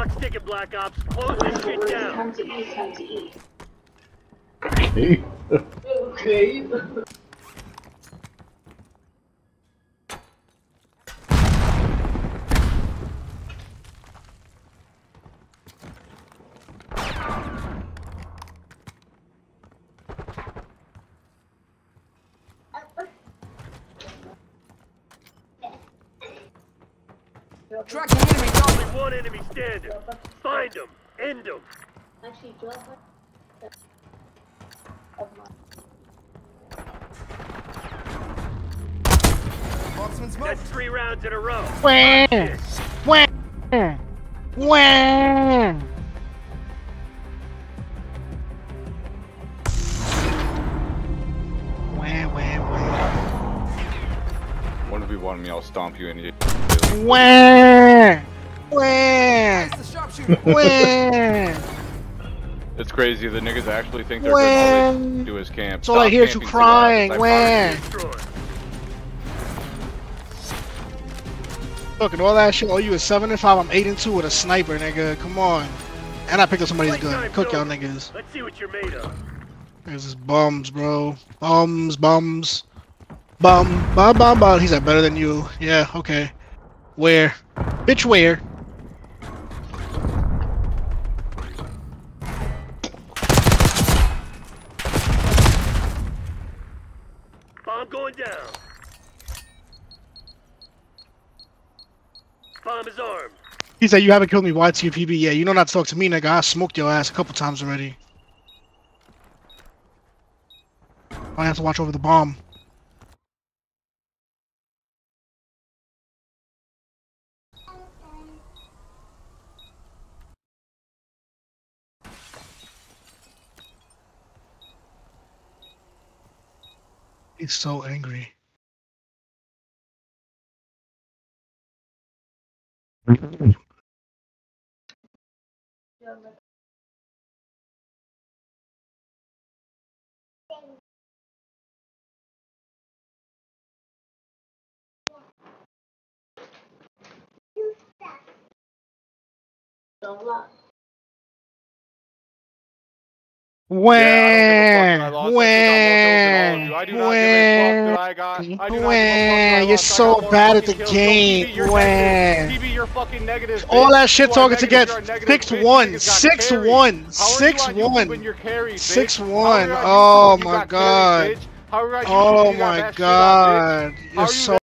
Clock's ticking, Black Ops. Close this shit down. Time to eat, time to eat. Okay. Okay. Tracking enemy target. Only one enemy standing. Find them. End them. Actually, drop it. Of mine. Marksman smoke. That's three rounds in a row. Wah, wah, wah. Wah, wah, wah. One of you wanted me, I'll stomp you in you. Wah, wah, That's wah. It's crazy, the niggas actually think they're gonna do his camp. That's all I hear is you camping so loud, crying. I Look, at all that shit, Oh, you is 7 and 5, I'm 8 and 2 with a sniper, nigga. Come on. And I picked up somebody's gun. Cook y'all niggas. Let's see what you're made of. This is bums, bro. Bums, bums. Bum, bum, bum, bum. He's like, better than you. Yeah, okay. Where? Bitch, where? Bomb going down. Bomb is armed. He said, you haven't killed me, YTPB. Yeah, you know not to talk to me, nigga. I smoked your ass a couple times already. I have to watch over the bomb. He's so angry. Don't Wah, you're so bad at the game. Wah. negative. TB, you're fucking negative. All that shit talking to get negative 6-1, 6-1, six you on YouTube when one, you're carried, bitch? six How are one. Oh YouTube when you my god. carried, bitch? How are you on YouTube Oh when you got my that shit on, bitch? god. You're so